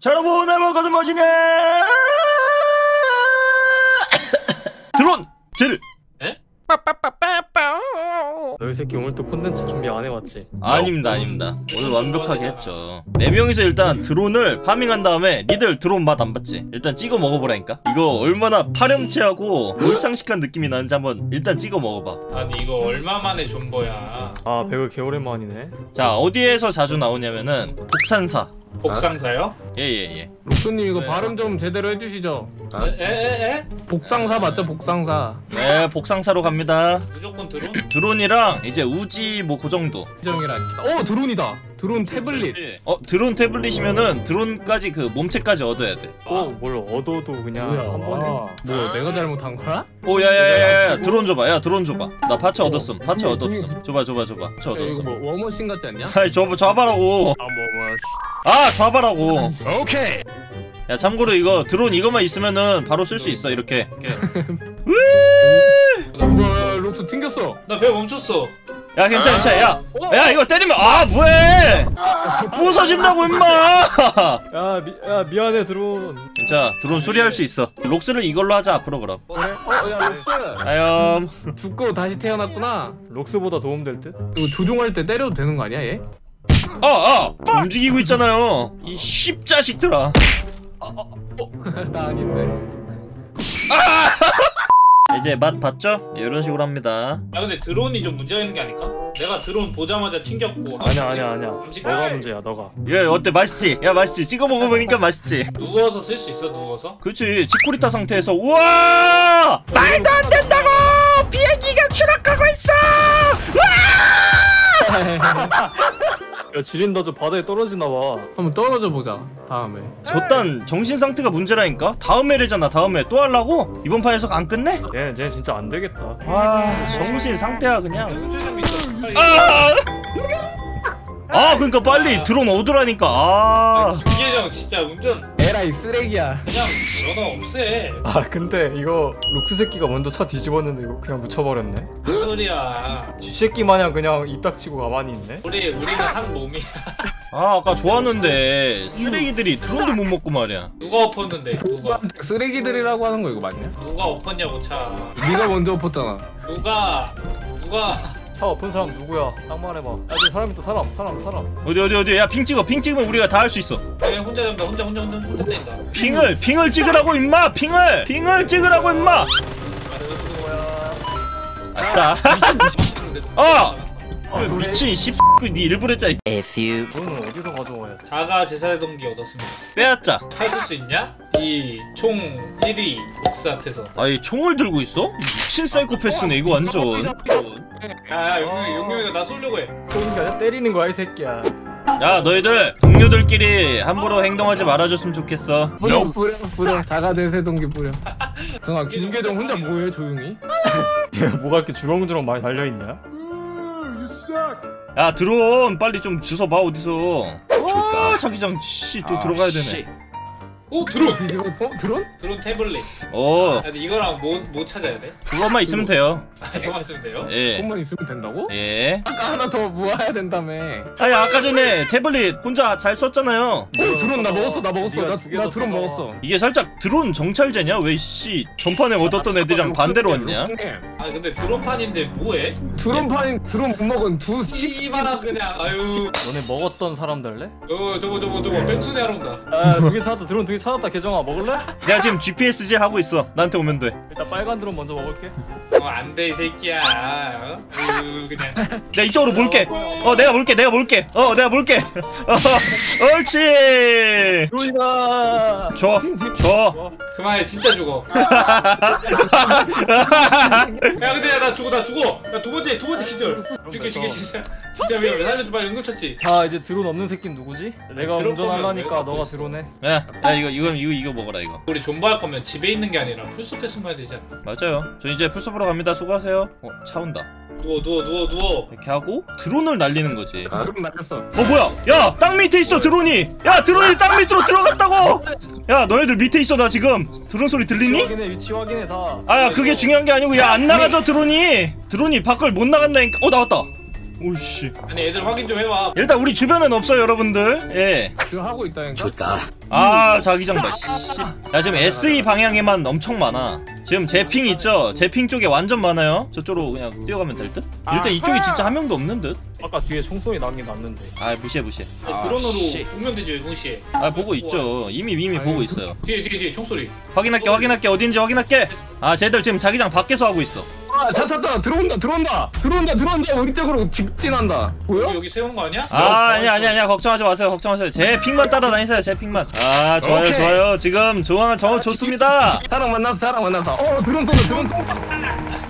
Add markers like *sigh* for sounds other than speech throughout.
자 여러분 오늘 먹어도 멋지네. *coughs* 드론 제르. 너희 새끼 오늘 또 콘텐츠 준비 안 해왔지? 아닙니다 아닙니다. 오늘 완벽하게 했죠. 4명이서 일단 드론을 파밍한 다음에 니들 드론 맛 안 봤지? 일단 찍어 먹어보라니까? 이거 얼마나 파렴치하고 몰상식한 느낌이 나는지 한번 일단 찍어 먹어봐. 아니 이거 얼마 만에 존버야? 아 배그 개오랜만이네. 자 어디에서 자주 나오냐면은 복산사 복상사요? 예예예 록수님 이거 네. 발음 좀 제대로 해주시죠. 에에에? 복상사 맞죠? 복상사. 네 복상사로 갑니다 무조건 드론? 드론이랑 이제 우지 뭐 그 정도 정이라. 어 드론이다. 드론 태블릿. 어 드론 태블릿이면은 드론까지 그 몸체까지 얻어야 돼 꼭뭘 얻어도 그냥 한 번에 뭐 내가 잘못한 거야? 오 야야야야 드론 줘봐 야 드론 줘봐 나 parts 얻었음 parts 얻었음 줘봐 줘봐 줘봐 parts 야, 이거 얻었음 뭐 워머신 같지 않냐? 아이 줘봐 줘봐라고 아뭐 뭐야 아 줘봐라고. 오케이. 야 참고로 이거 드론 이것만 있으면은 바로 쓸 수 있어 이렇게. 뭐야 록수 튕겼어. 나 배 멈췄어. 야 괜찮아 괜찮아. 야, 야 이거 때리면 아 뭐해? 부서진다고 임마! 야, 미, 야 미안해 드론. 진짜 드론 수리할 수 있어. 록스를 이걸로 하자 앞으로 그럼. 어야 록스. 아염. 죽고 다시 태어났구나. 록스보다 도움될 듯? 이거 조종할 때 때려도 되는 거 아니야 얘? 어어 움직이고 있잖아요. 이 씹자식들아. 나 아닌데. 이제 맛 봤죠? 이런 식으로 합니다. 야 근데 드론이 좀 문제가 있는 게 아닐까? 내가 드론 보자마자 튕겼고. 아니야 아니야 아니야. 음식- 너가 문제야 너가. 이거 어때? 맛있지? 야 맛있지? 찍어 먹어보니까 맛있지? 누워서 쓸 수 있어 누워서? 그렇지. 치코리타 상태에서. 우와! 말도 안 된다고! 비행기가 추락하고 있어 *laughs* 야 지린더즈 바다에 떨어지나 봐. 한번 떨어져 보자. 다음에. 저딴 정신 상태가 문제라니까? 다음 회래잖아 다음 회또 하려고? 이번 판에서 안 끝내? 얘, 쟤 진짜 안 되겠다. 와 정신 상태야 그냥. 아, 아 그러니까 빨리 드론 얻으라니까. 아. 김계정 진짜 운전 에라이 쓰레기야. 그냥 면허 없애. 아 근데 이거 록스 새끼가 먼저 차 뒤집었는데 이거 그냥 묻혀버렸네? 무슨 소리야. 쥐새끼 마냥 그냥 입 닥치고 가만히 있네? 우리 우리는 한 몸이야. 아 아까 좋았는데 쓰레기들이 드론도 못 먹고 말이야. 누가 엎었는데 누가? 쓰레기들이라고 하는 거 이거 맞냐? 누가 엎었냐고 차. 네가 먼저 엎었잖아. 누가 누가 차 엎은 사람 누구야? 딱 말해봐. 야 저기 사람 있다 사람 사람 사람. 어디 어디 어디? 야 핑 찍어. 핑 찍으면 우리가 다 할 수 있어. 그냥 혼자 잡다. 혼자 혼자 혼자 혼자 뗀다. 핑을 핑을 찍으라고 임마! 핑을! 핑을 찍으라고 임마! 아싸. *laughs* 어! 아, 미친 씨 니 일부러 했잖아 A few. 너는 어디서 가져와야 돼? 자가 제사의 동기 얻었습니다. 빼앗자. 하실 수 있냐? 이 총 1위 복스한테서 아이 총을 들고 있어? 미친 사이코패스네 이거 완전 야야 용용이 용용이가 나 쏘려고 해 쏘는 게 아니라 때리는 거야 이 새끼야 야 너희들 동료들끼리 함부로 행동하지 말아줬으면 좋겠어 뿌려 뿌려 뿌려. 자가 대세동기 뿌려. 잠깐 김계정 혼자 뭐해 조용히? 얘 뭐가 이렇게 주렁주렁 많이 달려있냐? 야 드론 빨리 좀 주워봐 어디서 와 자기장 씨또 아, 들어가야 씨. 되네 오 드론! *laughs* 뒤집어 어 드론? 드론 태블릿 어 야, 근데 이거랑 뭐, 뭐 찾아야 돼? 그것만 있으면 돼요 아 이거만 쓰면 돼요? 예 그것만 있으면 된다고? 예. 아까 하나 더 모아야 된다며. 아니 아까 전에 태블릿 혼자 잘 썼잖아요. 오 드론 나 먹었어 나 먹었어 네가 나, 두개 나 더 드론. 먹었어. 이게 살짝 드론 정찰제냐? 왜 씨 전판에 얻었던 애들이랑 반대로 왔냐? 록수님, 아 근데 드론판인데 뭐해? 드론판 드론 못 먹은 두 씨발아 그냥 아유 너네 먹었던 사람 될래? 어 저거 저거 저거 백순회 하러 온다 아두 개 찾았다 드론 두 개 찾았다 계정아 먹을래? 내가 지금 GPSG 하고 있어. 나한테 오면 돼. 일단 빨간 드론 먼저 먹을게 어 안돼 이 새끼야 어? 아유 그냥 내가 이쪽으로 볼게. 어 내가 볼게. 내가 볼게. 어 내가 볼게. *laughs* 어 옳지. 드론이다 줘. 줘. 그만해 진짜 죽어 *laughs* *laughs* 죽어 나 죽어 야두 번째 두 번째 기절 죽게 죽게 진짜 진짜 위험해 살려줘 빨리 응급처치 자 이제 드론 없는 새끼는 누구지? 내가 드론 운전하려니까 거면 너가 드론해 야, 야 이거 이거 이거 이거 먹어라 이거. 우리 존버할 거면 집에 있는 게 아니라 풀숲에 숨어야 되지 않나 맞아요. 저 이제 풀숲으로 갑니다. 수고하세요. 어 차 온다. 누워 누워 누워 누워 이렇게 하고 드론을 날리는 거지. 드론 날렸어. 어 뭐야? 야 땅 밑에 있어 드론이. 야 드론이 땅 밑으로 들어갔다고. 야 너희들 밑에 있어 나 지금 드론 소리 위치 들리니? 확인해 위치 확인해 다 아야 그게 중요한 게 아니고 야 안 나가죠 드론이. 드론이 밖을 못 나간다니까. 어 나왔다. 오씨. 아니 애들 확인 좀 해봐. 일단 우리 주변엔 없어요 여러분들. 예. 지금 하고 있다니까. 아 자기장 봐 씨. 야 지금 SE 방향에만 엄청 많아. 지금 제핑 있죠? 제핑 쪽에 완전 많아요. 저쪽으로 그냥 뛰어가면 될 듯? 일단 이쪽에 진짜 한 명도 없는 듯? 아까 뒤에 총소리 나긴 났는데. 아 무시해 무시해. 아니, 드론으로 보면 되지 왜 무시해 아 보고 있죠. 이미 이미 보고 그- 있어요. 뒤에 뒤에 뒤에 총소리. 확인할게 확인할게. 어딘지 확인할게. 아 쟤들 지금 자기장 밖에서 하고 있어 아, 차 탔다. 들어온다. 들어온다. 들어온다. 들어온다. 우리 쪽으로 직진한다. 보여? 여기, 세운 거 아니야? 아 아니야 아니야 아니야 걱정하지 마세요 걱정하세요 제 핑만 따라다니세요 제 핑만 아 좋아요 오케이. 좋아요 지금 조항은 정 좋습니다 사람 만나서 사람 만나서. 어, 드론 쏜다. 드론 쏜다.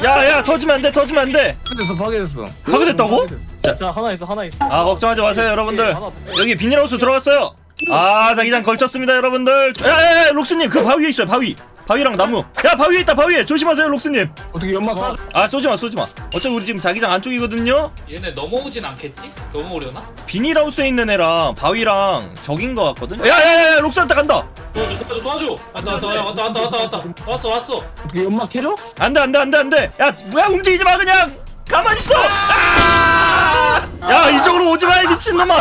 야 야 터지면 안 돼 터지면 안 돼 파괴됐어. 파괴됐어. 파괴됐다고? 파괴됐어. 자 하나 있어 하나 있어. 아 걱정하지 마세요 여러분들 여기 비닐하우스 들어갔어요 아 자기장 걸쳤습니다 여러분들 야 야 야 록스님 그 바위에 있어요 바위 바위랑 나무. 야 바위에 있다 바위에 조심하세요 록스님. 어떻게 연막 쏴? 아 쏘지마 쏘지마. 어차피 우리 지금 자기장 안쪽이거든요? 얘네 넘어오진 않겠지? 넘어오려나? 비닐하우스에 있는 애랑 바위랑 적인 것 같거든? 야야야 록스한테 간다! 도와줘 도와줘 도와줘. 왔다 왔다 왔다 왔다 왔다 왔다 왔어 왔어. 어떻게 연막 해줘? 안돼 안돼 안돼 안돼. 야 뭐야 움직이지 마 그냥! 가만히 있어! 아! 야 이쪽으로 오지 마이 미친놈아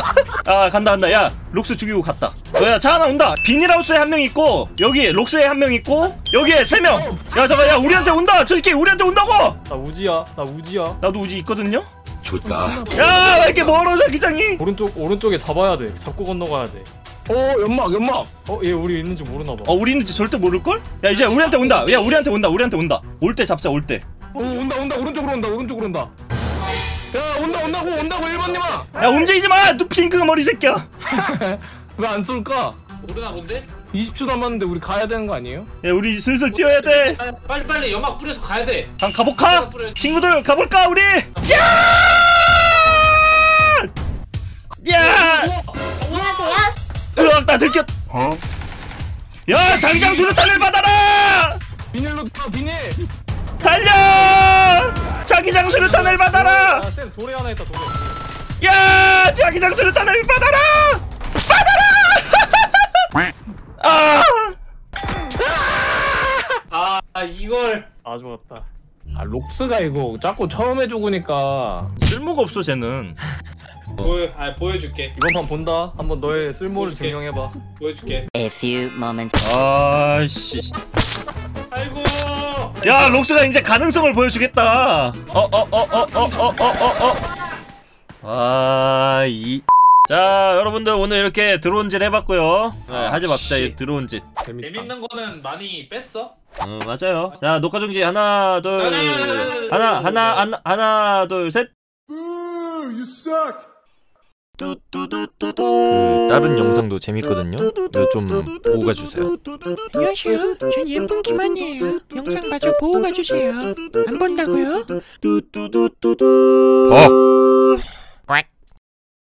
아 간다 간다 야 록스 죽이고 갔다 야차 하나 온다 비닐하우스에 한 명 있고 여기 록스에 한 명 있고 여기에 세명야 잠깐 야 우리한테 온다 저 새끼 우리한테 온다고 나 우지야. 나 우지야. 나도 우지 있거든요 야왜 이렇게 멀어 자기장이 오른쪽 오른쪽에 잡아야 돼. 잡고 건너가야 돼. 어, 연막. 연막. 어 얘 우리 있는지 모르나 봐. 어 우리 있는지 절대 모를걸? 야 이제 우리한테 온다 야 우리한테 온다 우리한테 온다 올 때 잡자 올때 오, 온다. 온다. 오른쪽으로 온다. 오른쪽으로 온다. 야, 온다. 온다고. 온다고 1번님아. 야 움직이지 마! 너 핑크 머리 새끼야 *laughs* 왜 안 쏠까? 모르나 본데? 20초 남았는데 우리 가야 되는 거 아니에요? 야 우리 슬슬 뛰어야 돼 빨리 빨리, 연막 뿌려서 가야 돼한 가볼까? 친구들 가볼까 우리? 야! 야! 안녕하세요. 으악 나 들켰 야 장장 수류탄을 받아라! 비닐로 타. 비닐. 달려! 자기장 수류탄을 받아라! 야쌤 돌에 하나 있다 돌에. 야! 자기장 수류탄을 받아라! 받아라! *laughs* 아! 아 이걸 아 죽었다. 아, 록스가 이거 자꾸 처음에 죽으니까 쓸모가 없어 쟤는 보여 아 보여줄게 이번 판 본다. 한번 너의 쓸모를 보여줄게. 증명해봐. 보여줄게 A few moments 아씨 야 록스가 이제 가능성을 보여주겠다. 어 어 어 어 어 어 어어아 이... 자 여러분들 오늘 이렇게 드론질 해봤고요. 네, 아, 하지 맙시다 드론질. 재밌다. 재밌는 거는 많이 뺐어? 어 맞아요. 자 녹화 중지 하나 둘 하나 하나 하나 하나 둘셋. You suck! 그 다른 영상도 재밌거든요. 좀 보고 가주세요. 안녕하세요. 전 예쁜 김한이에요. 영상 마저 보고 가주세요. 안 본다고요? 어. 꽉.